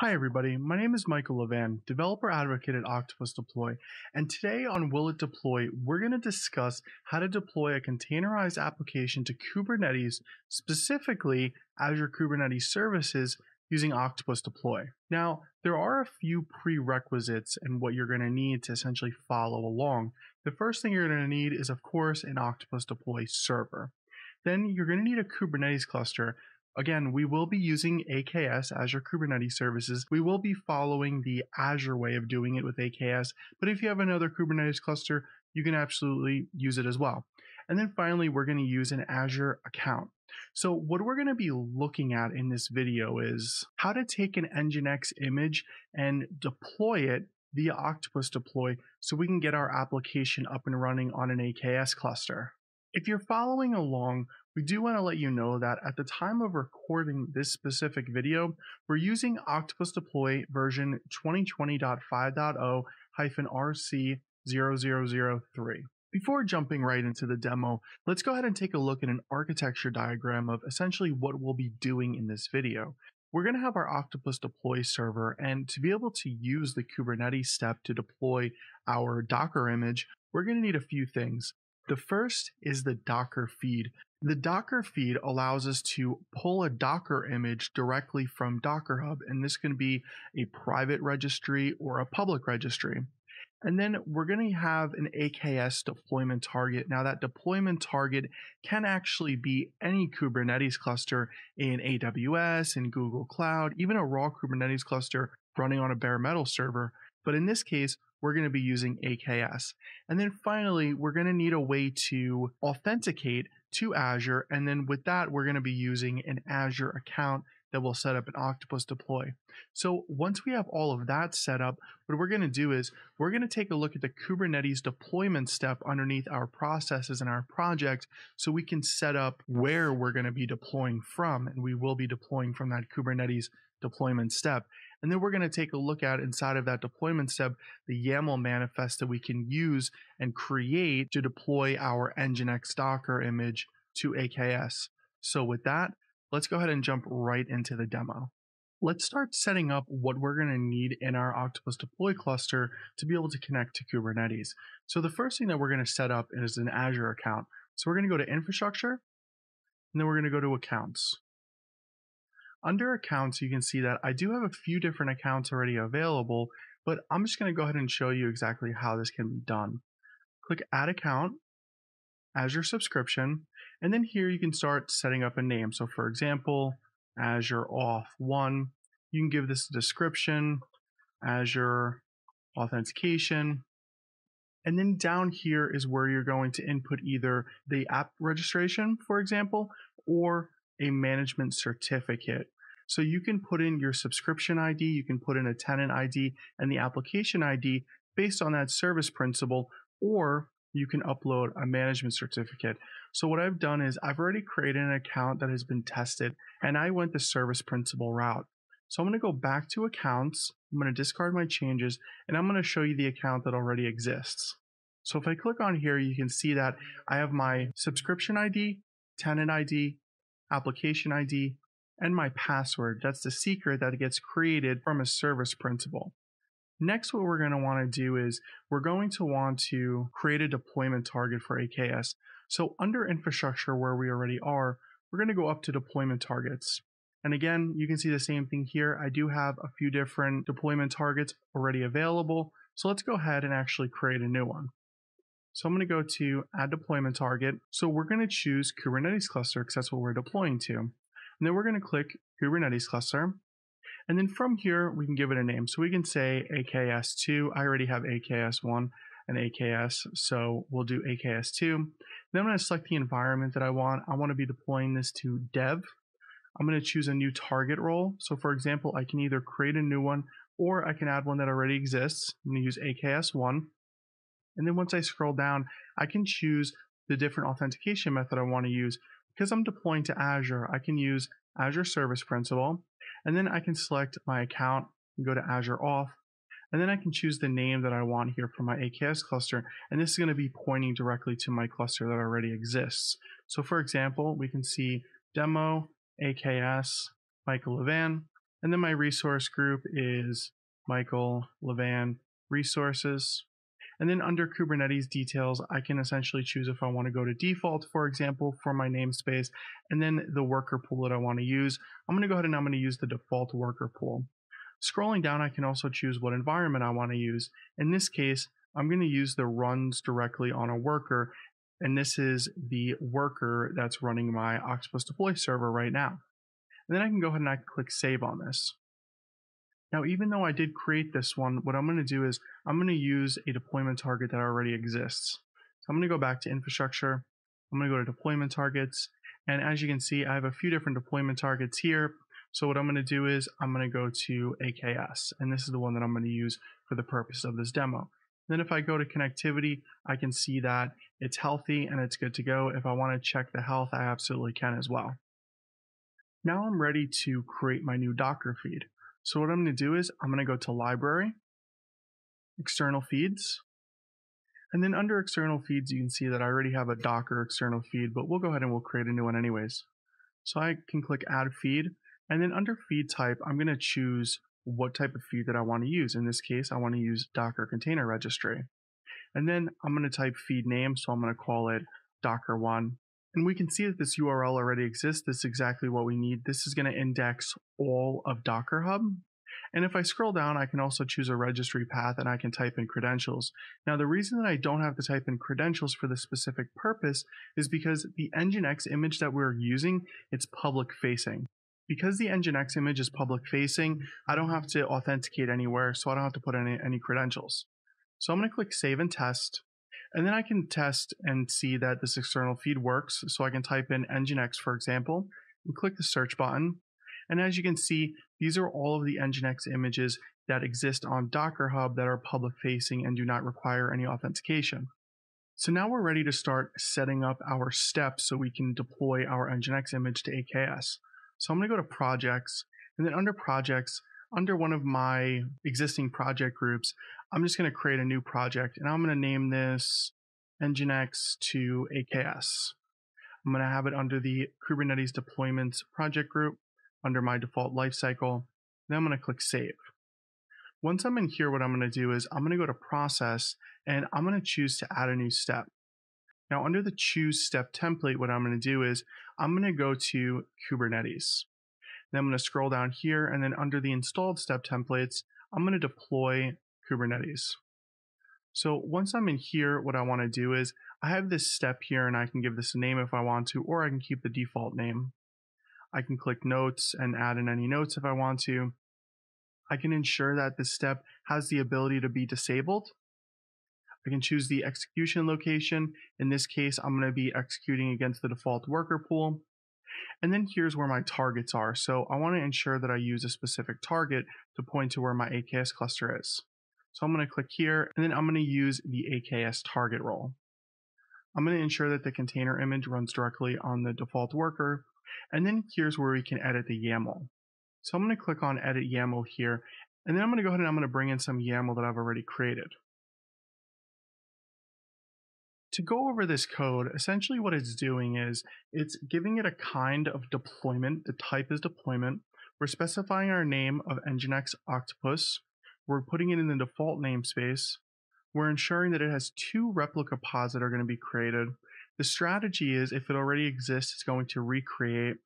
Hi, everybody. My name is Michael Levan, developer advocate at Octopus Deploy. And today on Will It Deploy, we're going to discuss how to deploy a containerized application to Kubernetes, specifically Azure Kubernetes Services, using Octopus Deploy. Now, there are a few prerequisites and what you're going to need to essentially follow along. The first thing you're going to need is, of course, an Octopus Deploy server. Then you're going to need a Kubernetes cluster Again, we will be using AKS, Azure Kubernetes Services. We will be following the Azure way of doing it with AKS, but if you have another Kubernetes cluster, you can absolutely use it as well. And then finally, we're going to use an Azure account. So what we're going to be looking at in this video is how to take an Nginx image and deploy it via Octopus Deploy so we can get our application up and running on an AKS cluster. If you're following along, we do want to let you know that at the time of recording this specific video, we're using Octopus Deploy version 2020.5.0-RC0003. Before jumping right into the demo, let's go ahead and take a look at an architecture diagram of essentially what we'll be doing in this video. We're going to have our Octopus deploy server, and to be able to use the Kubernetes step to deploy our Docker image, we're going to need a few things. The first is the Docker feed. The Docker feed allows us to pull a Docker image directly from Docker Hub, and this can be a private registry or a public registry. And then we're going to have an AKS deployment target. Now, that deployment target can actually be any Kubernetes cluster in AWS, in Google Cloud, even a raw Kubernetes cluster running on a bare metal server. But in this case, we're going to be using AKS. And then finally, we're going to need a way to authenticate to Azure. And then with that, we're going to be using an Azure account that will set up an Octopus deploy. So once we have all of that set up, what we're going to do is we're going to take a look at the Kubernetes deployment step underneath our processes and our project so we can set up where we're going to be deploying from. And we will be deploying from that Kubernetes deployment step. And then we're going to take a look at inside of that deployment step, the YAML manifest that we can use and create to deploy our Nginx Docker image to AKS. So with that, let's go ahead and jump right into the demo. Let's start setting up what we're going to need in our Octopus deploy cluster to be able to connect to Kubernetes. So the first thing that we're going to set up is an Azure account. So we're going to go to infrastructure and then we're going to go to accounts. Under accounts, you can see that I do have a few different accounts already available, but I'm just going to go ahead and show you exactly how this can be done. Click add account, Azure subscription, and then here you can start setting up a name. So for example, Azure Auth 1, you can give this a description, Azure authentication, and then down here is where you're going to input either the app registration, for example, or a management certificate. So you can put in your subscription ID, you can put in a tenant ID and the application ID based on that service principal, or you can upload a management certificate. So what I've done is I've already created an account that has been tested and I went the service principal route. So I'm going to go back to accounts. I'm going to discard my changes and I'm going to show you the account that already exists. So if I click on here, you can see that I have my subscription ID, tenant ID, application ID, and my password. That's the secret that gets created from a service principal. Next, what we're going to want to do is we're going to want to create a deployment target for AKS. So under infrastructure where we already are, we're going to go up to deployment targets. And again, you can see the same thing here. I do have a few different deployment targets already available. So let's go ahead and actually create a new one. So I'm going to go to add deployment target. So we're going to choose Kubernetes cluster because that's what we're deploying to. And then we're going to click Kubernetes cluster. And then from here, we can give it a name. So we can say AKS2. I already have AKS1 and AKS, so we'll do AKS2. Then I'm going to select the environment that I want. I want to be deploying this to dev. I'm going to choose a new target role. So for example, I can either create a new one or I can add one that already exists. I'm going to use AKS1. And then once I scroll down, I can choose the different authentication method I want to use. Because I'm deploying to Azure, I can use Azure Service Principal, and then I can select my account and go to Azure Auth, and then I can choose the name that I want here for my AKS cluster, and this is going to be pointing directly to my cluster that already exists. So for example, we can see demo, AKS, Michael Levan, And then my resource group is Michael Levan resources. And then under Kubernetes details, I can essentially choose if I want to go to default, for example, for my namespace, and then the worker pool that I want to use. I'm going to go ahead and I'm going to use the default worker pool. Scrolling down, I can also choose what environment I want to use. In this case, I'm going to use the runs directly on a worker, and this is the worker that's running my Octopus deploy server right now. And then I can go ahead and I click save on this. Now, even though I did create this one, what I'm going to do is I'm going to use a deployment target that already exists. So I'm going to go back to infrastructure. I'm going to go to deployment targets. And as you can see, I have a few different deployment targets here. So what I'm going to do is I'm going to go to AKS, and this is the one that I'm going to use for the purpose of this demo. Then if I go to connectivity, I can see that it's healthy and it's good to go. If I want to check the health, I absolutely can as well. Now I'm ready to create my new Docker feed. So what I'm going to do is I'm going to go to library, external feeds, and then under external feeds, you can see that I already have a Docker external feed, but we'll go ahead and we'll create a new one anyways. So I can click add feed, and then under feed type, I'm going to choose what type of feed that I want to use. In this case, I want to use Docker container registry. And then I'm going to type feed name, so I'm going to call it Docker1. And we can see that this URL already exists. This is exactly what we need. This is going to index all of Docker Hub. And if I scroll down, I can also choose a registry path and I can type in credentials. Now, the reason that I don't have to type in credentials for this specific purpose is because the Nginx image that we're using, it's public facing. Because the Nginx image is public facing, I don't have to authenticate anywhere, so I don't have to put any, any credentials. So I'm going to click save and test. And then I can test and see that this external feed works. So I can type in Nginx, for example, and click the search button. And as you can see, these are all of the Nginx images that exist on Docker Hub that are public facing and do not require any authentication. So now we're ready to start setting up our steps so we can deploy our Nginx image to AKS. So I'm going to go to projects and then under projects, under one of my existing project groups, I'm just going to create a new project and I'm going to name this Nginx to AKS. I'm going to have it under the Kubernetes deployments project group under my default lifecycle. Then I'm going to click save. Once I'm in here, what I'm going to do is I'm going to go to process and I'm going to choose to add a new step. Now under the choose step template, what I'm going to do is I'm going to go to Kubernetes. Then I'm going to scroll down here and then under the installed step templates, I'm going to deploy Kubernetes. So once I'm in here, what I want to do is I have this step here and I can give this a name if I want to, or I can keep the default name. I can click notes and add in any notes if I want to. I can ensure that this step has the ability to be disabled. I can choose the execution location. In this case, I'm going to be executing against the default worker pool. And then here's where my targets are. So I want to ensure that I use a specific target to point to where my AKS cluster is. So I'm going to click here and then I'm going to use the AKS target role. I'm going to ensure that the container image runs directly on the default worker. And then here's where we can edit the YAML. So I'm going to click on edit YAML here. And then I'm going to go ahead and I'm going to bring in some YAML that I've already created. To go over this code, essentially what it's doing is it's giving it a kind of deployment. The type is deployment. We're specifying our name of Nginx Octopus. We're putting it in the default namespace. We're ensuring that it has two replica pods that are going to be created. The strategy is if it already exists, it's going to recreate.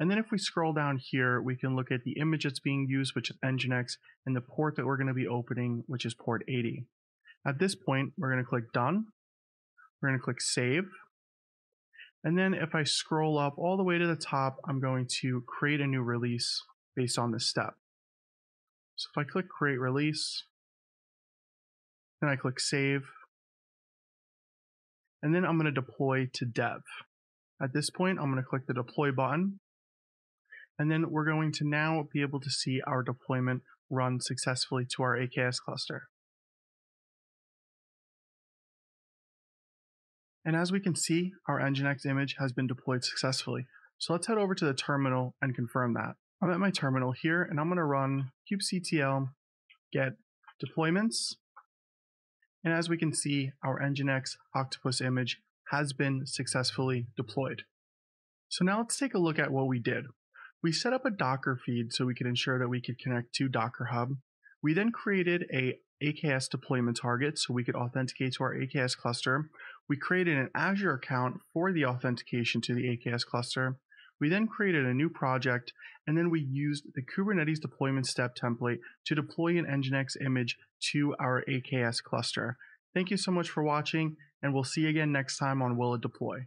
And then if we scroll down here, we can look at the image that's being used, which is Nginx, and the port that we're going to be opening, which is port 80. At this point, we're going to click done. We're going to click save. And then if I scroll up all the way to the top, I'm going to create a new release based on this step. So if I click create release, then I click save, and then I'm going to deploy to dev. At this point, I'm going to click the deploy button, and then we're going to now be able to see our deployment run successfully to our AKS cluster. And as we can see, our Nginx image has been deployed successfully. So let's head over to the terminal and confirm that. I'm at my terminal here and I'm going to run kubectl get deployments. And as we can see, our Nginx Octopus image has been successfully deployed. So now let's take a look at what we did. we set up a Docker feed so we could ensure that we could connect to Docker Hub. We then created a AKS deployment target so we could authenticate to our AKS cluster. We created an Azure account for the authentication to the AKS cluster. We then created a new project and then we used the Kubernetes deployment step template to deploy an Nginx image to our AKS cluster. Thank you so much for watching and we'll see you again next time on Will It Deploy.